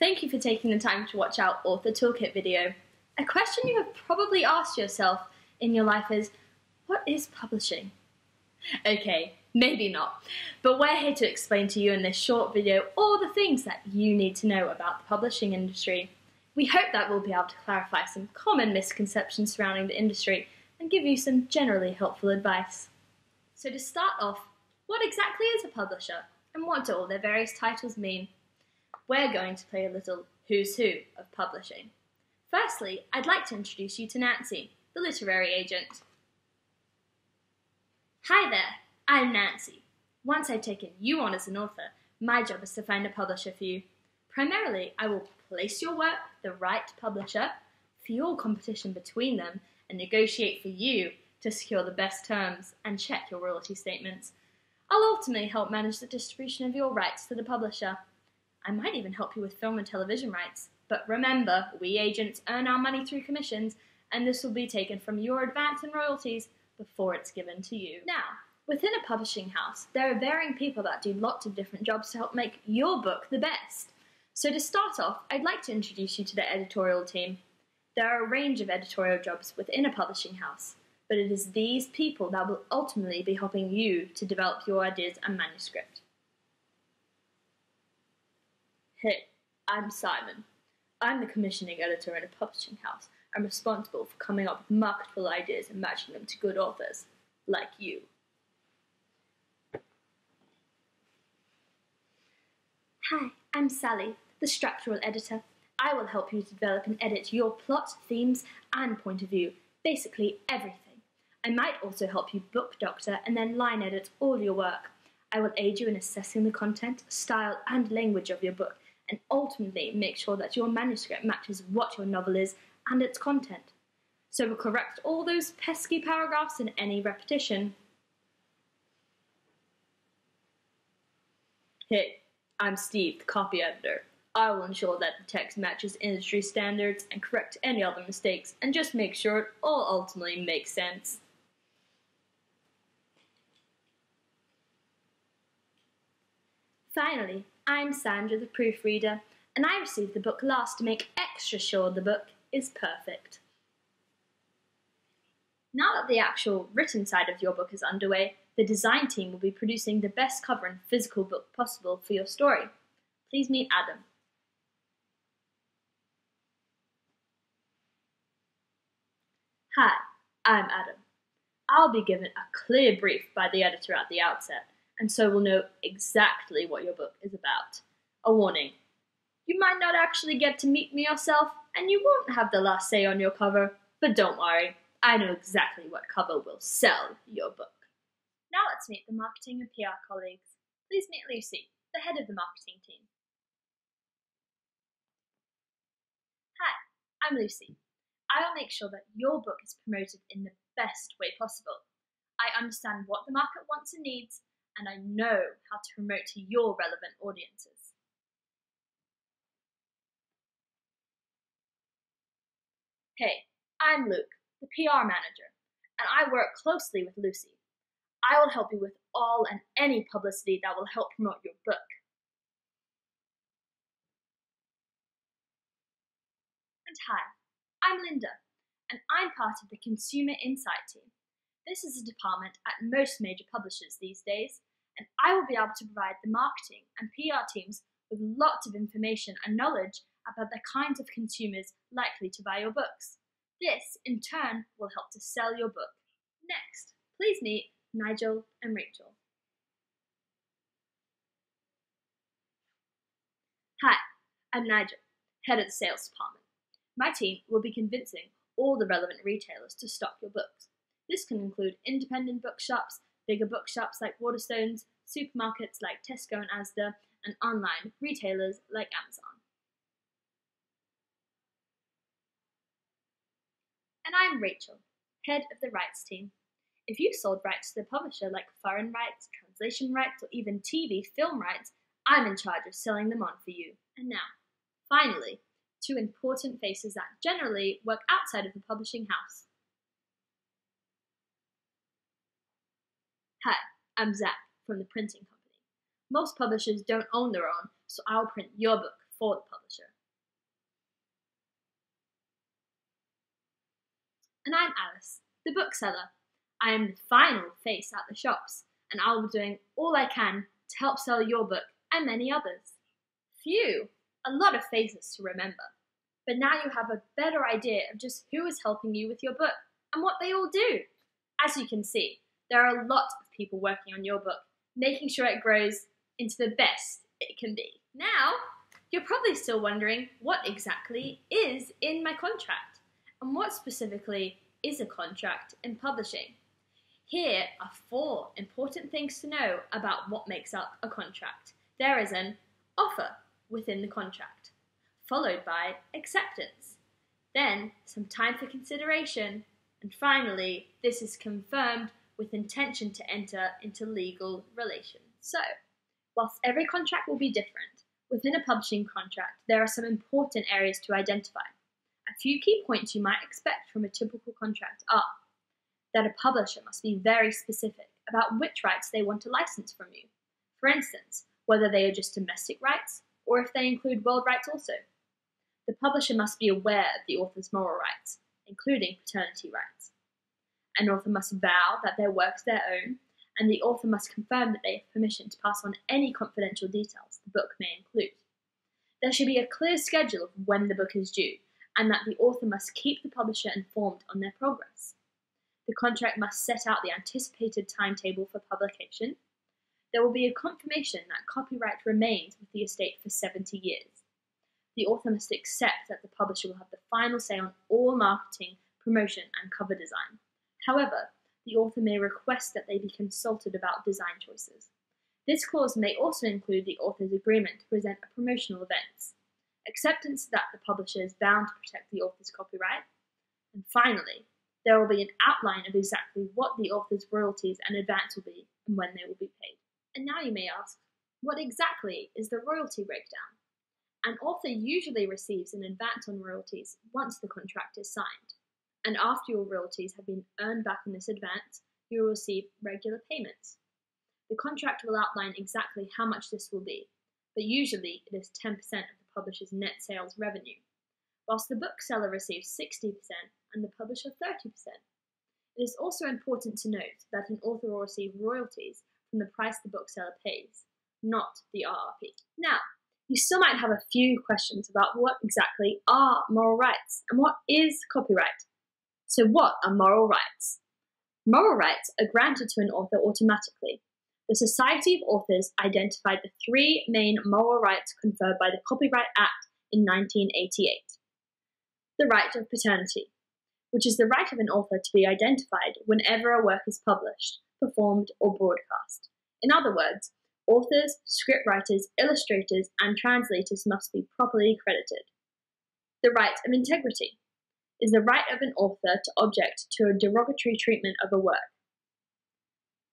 Thank you for taking the time to watch our Author Toolkit video. A question you have probably asked yourself in your life is, what is publishing? Okay, maybe not, but we're here to explain to you in this short video all the things that you need to know about the publishing industry. We hope that we'll be able to clarify some common misconceptions surrounding the industry and give you some generally helpful advice. So to start off, what exactly is a publisher and what do all their various titles mean? We're going to play a little who's who of publishing. Firstly, I'd like to introduce you to Nancy, the literary agent. Hi there, I'm Nancy. Once I've taken you on as an author, my job is to find a publisher for you. Primarily, I will place your work the right publisher, fuel competition between them, and negotiate for you to secure the best terms and check your royalty statements. I'll ultimately help manage the distribution of your rights to the publisher. I might even help you with film and television rights. But remember, we agents earn our money through commissions, and this will be taken from your advance and royalties before it's given to you. Now, within a publishing house, there are varying people that do lots of different jobs to help make your book the best. So to start off, I'd like to introduce you to the editorial team. There are a range of editorial jobs within a publishing house, but it is these people that will ultimately be helping you to develop your ideas and manuscript. Hey, I'm Simon. I'm the commissioning editor in a publishing house. I'm responsible for coming up with marketable ideas and matching them to good authors, like you. Hi, I'm Sally, the structural editor. I will help you develop and edit your plot, themes, and point of view, basically everything. I might also help you book doctor and then line edit all your work. I will aid you in assessing the content, style, and language of your book and ultimately make sure that your manuscript matches what your novel is and its content. So we'll correct all those pesky paragraphs and any repetition. Hey, I'm Steve, the copy editor. I will ensure that the text matches industry standards and correct any other mistakes and just make sure it all ultimately makes sense. Finally, I'm Sandra, the proofreader, and I received the book last to make extra sure the book is perfect. Now that the actual written side of your book is underway, the design team will be producing the best cover and physical book possible for your story. Please meet Adam. Hi, I'm Adam. I'll be given a clear brief by the editor at the outset and so will know exactly what your book is about. A warning you might not actually get to meet me yourself, and you won't have the last say on your cover, but don't worry, I know exactly what cover will sell your book. Now let's meet the marketing and PR colleagues. Please meet Lucy, the head of the marketing team. Hi, I'm Lucy. I will make sure that your book is promoted in the best way possible. I understand what the market wants and needs, and I know how to promote to your relevant audiences. Hey, I'm Luke, the PR manager, and I work closely with Lucy. I will help you with all and any publicity that will help promote your book. And hi, I'm Linda, and I'm part of the Consumer Insight team. This is a department at most major publishers these days, and I will be able to provide the marketing and PR teams with lots of information and knowledge about the kinds of consumers likely to buy your books. This, in turn, will help to sell your book. Next, please meet Nigel and Rachel. Hi, I'm Nigel, head of the sales department. My team will be convincing all the relevant retailers to stock your books. This can include independent bookshops, bigger bookshops like Waterstones, supermarkets like Tesco and Asda, and online retailers like Amazon. And I'm Rachel, head of the rights team. If you sold rights to the publisher like foreign rights, translation rights, or even TV film rights, I'm in charge of selling them on for you. And now, finally, two important faces that generally work outside of the publishing house. Hi, I'm Zach from the printing company. Most publishers don't own their own, so I'll print your book for the publisher. And I'm Alice, the bookseller. I am the final face at the shops, and I'll be doing all I can to help sell your book and many others. Phew, a lot of faces to remember. But now you have a better idea of just who is helping you with your book and what they all do. As you can see, there are a lot of people working on your book making sure it grows into the best it can be. Now, you're probably still wondering what exactly is in my contract and what specifically is a contract in publishing. Here are four important things to know about what makes up a contract. There is an offer within the contract, followed by acceptance, then some time for consideration, and finally, this is confirmed with intention to enter into legal relations. So, whilst every contract will be different, within a publishing contract there are some important areas to identify. A few key points you might expect from a typical contract are that a publisher must be very specific about which rights they want to license from you. For instance, whether they are just domestic rights or if they include world rights also. The publisher must be aware of the author's moral rights, including paternity rights. An author must vow that their work is their own, and the author must confirm that they have permission to pass on any confidential details the book may include. There should be a clear schedule of when the book is due, and that the author must keep the publisher informed on their progress. The contract must set out the anticipated timetable for publication. There will be a confirmation that copyright remains with the estate for 70 years. The author must accept that the publisher will have the final say on all marketing, promotion, and cover design. However, the author may request that they be consulted about design choices. This clause may also include the author's agreement to present at promotional events, acceptance that the publisher is bound to protect the author's copyright, and finally, there will be an outline of exactly what the author's royalties and advance will be and when they will be paid. And now you may ask, what exactly is the royalty breakdown? An author usually receives an advance on royalties once the contract is signed, and after your royalties have been earned back in this advance, you will receive regular payments. The contract will outline exactly how much this will be, but usually it is 10% of the publisher's net sales revenue, whilst the bookseller receives 60% and the publisher 30%. It is also important to note that an author will receive royalties from the price the bookseller pays, not the RRP. Now, you still might have a few questions about what exactly are moral rights and what is copyright. So, what are moral rights? Moral rights are granted to an author automatically. The Society of Authors identified the three main moral rights conferred by the Copyright Act in 1988. The right of paternity, which is the right of an author to be identified whenever a work is published, performed, or broadcast. In other words, authors, scriptwriters, illustrators, and translators must be properly credited. The right of integrity is the right of an author to object to a derogatory treatment of a work.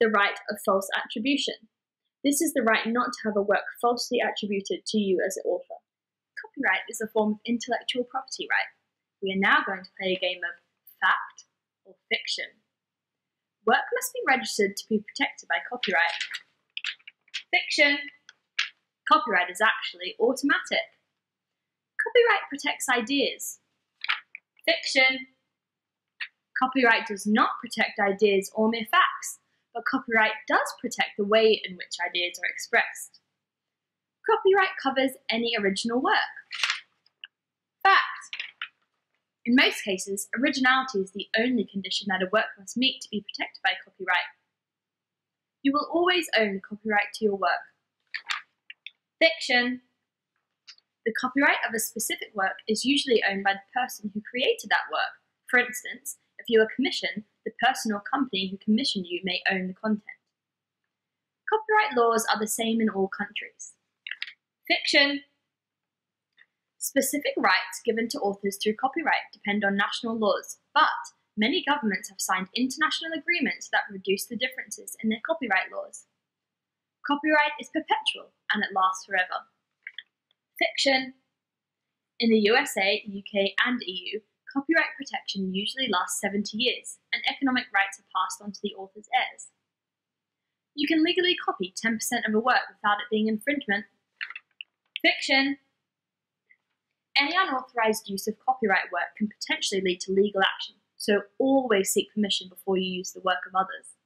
The right of false attribution. This is the right not to have a work falsely attributed to you as an author. Copyright is a form of intellectual property right. We are now going to play a game of fact or fiction. Work must be registered to be protected by copyright. Fiction. Copyright is actually automatic. Copyright protects ideas. Fiction. Copyright does not protect ideas or mere facts, but copyright does protect the way in which ideas are expressed. Copyright covers any original work. Fact. In most cases, originality is the only condition that a work must meet to be protected by copyright. You will always own the copyright to your work. Fiction. The copyright of a specific work is usually owned by the person who created that work. For instance, if you are commissioned, the person or company who commissioned you may own the content. Copyright laws are the same in all countries. Fiction. Specific rights given to authors through copyright depend on national laws, but many governments have signed international agreements that reduce the differences in their copyright laws. Copyright is perpetual and it lasts forever. Fiction. In the USA, UK, and EU, copyright protection usually lasts 70 years, and economic rights are passed on to the author's heirs. You can legally copy 10% of a work without it being infringement. Fiction. Any unauthorized use of copyright work can potentially lead to legal action, so always seek permission before you use the work of others.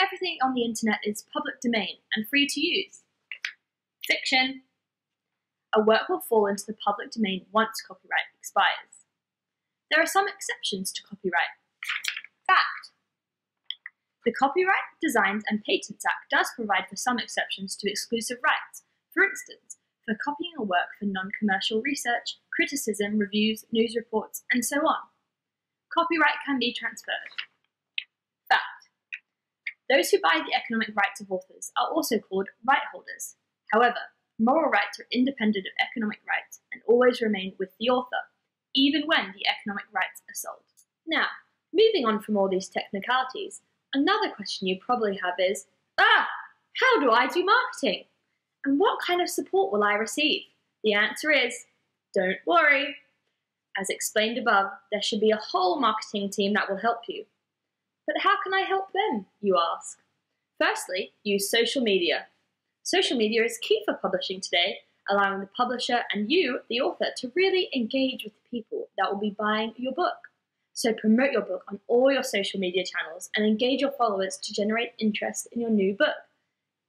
Everything on the internet is public domain and free to use. Fiction. A work will fall into the public domain once copyright expires. There are some exceptions to copyright. Fact. The Copyright Designs and Patents Act does provide for some exceptions to exclusive rights. For instance, for copying a work for non commercial research, criticism, reviews, news reports, and so on. Copyright can be transferred. Fact. Those who buy the economic rights of authors are also called right holders. However, moral rights are independent of economic rights and always remain with the author, even when the economic rights are sold. Now, moving on from all these technicalities, another question you probably have is Ah, how do I do marketing? And what kind of support will I receive? The answer is don't worry. As explained above, there should be a whole marketing team that will help you. But how can I help them, you ask? Firstly, use social media. Social media is key for publishing today, allowing the publisher and you, the author, to really engage with the people that will be buying your book. So promote your book on all your social media channels and engage your followers to generate interest in your new book.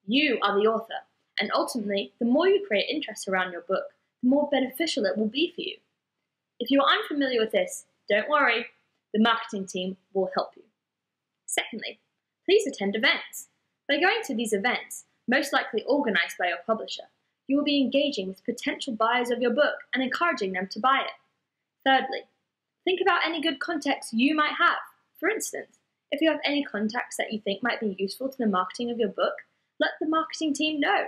You are the author, and ultimately, the more you create interest around your book, the more beneficial it will be for you. If you are unfamiliar with this, don't worry, the marketing team will help you. Secondly, please attend events. By going to these events, most likely organized by your publisher, you will be engaging with potential buyers of your book and encouraging them to buy it. Thirdly, think about any good contacts you might have. For instance, if you have any contacts that you think might be useful to the marketing of your book, let the marketing team know,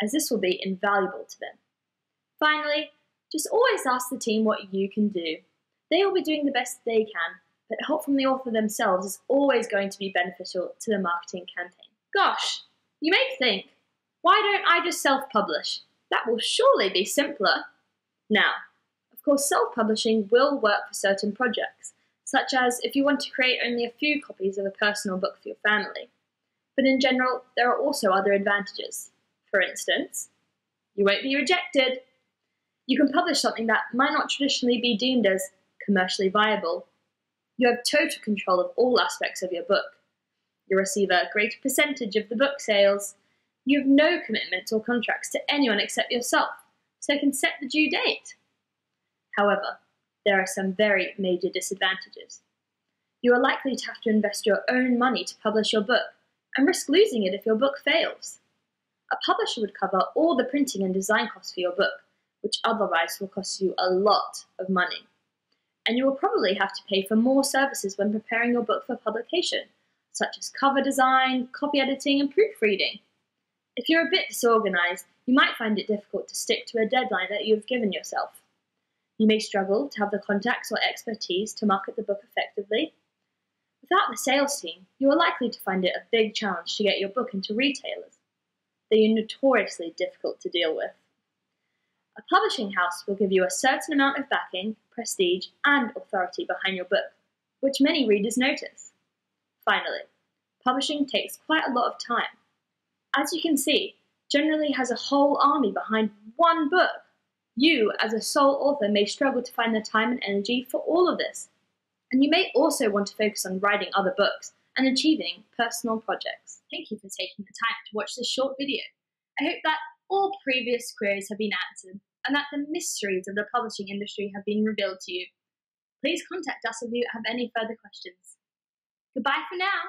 as this will be invaluable to them. Finally, just always ask the team what you can do. They will be doing the best they can, but help from the author themselves is always going to be beneficial to the marketing campaign. Gosh, you may think, why don't I just self publish? That will surely be simpler. Now, of course, self publishing will work for certain projects, such as if you want to create only a few copies of a personal book for your family. But in general, there are also other advantages. For instance, you won't be rejected you can publish something that might not traditionally be deemed as commercially viable. You have total control of all aspects of your book. You receive a greater percentage of the book sales. You have no commitments or contracts to anyone except yourself, so you can set the due date. However, there are some very major disadvantages. You are likely to have to invest your own money to publish your book and risk losing it if your book fails. A publisher would cover all the printing and design costs for your book, which otherwise will cost you a lot of money. And you will probably have to pay for more services when preparing your book for publication, such as cover design, copy editing, and proofreading. If you're a bit disorganized, you might find it difficult to stick to a deadline that you have given yourself. You may struggle to have the contacts or expertise to market the book effectively. Without the sales team, you are likely to find it a big challenge to get your book into retailers. They are notoriously difficult to deal with. A publishing house will give you a certain amount of backing, prestige, and authority behind your book, which many readers notice. Finally, publishing takes quite a lot of time. As you can see, generally has a whole army behind one book. You, as a sole author, may struggle to find the time and energy for all of this. And you may also want to focus on writing other books and achieving personal projects. Thank you for taking the time to watch this short video. I hope that all previous queries have been answered and that the mysteries of the publishing industry have been revealed to you. Please contact us if you have any further questions. Goodbye for now.